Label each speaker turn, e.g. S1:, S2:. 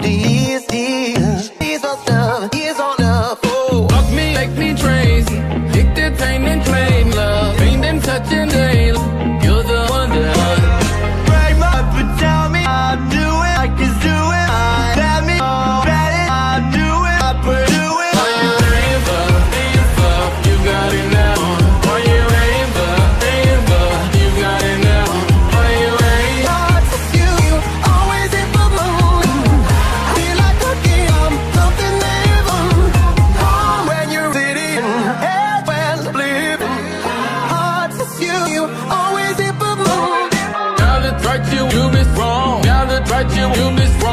S1: melody.
S2: right you, you miss wrong. Now the right you, you miss wrong.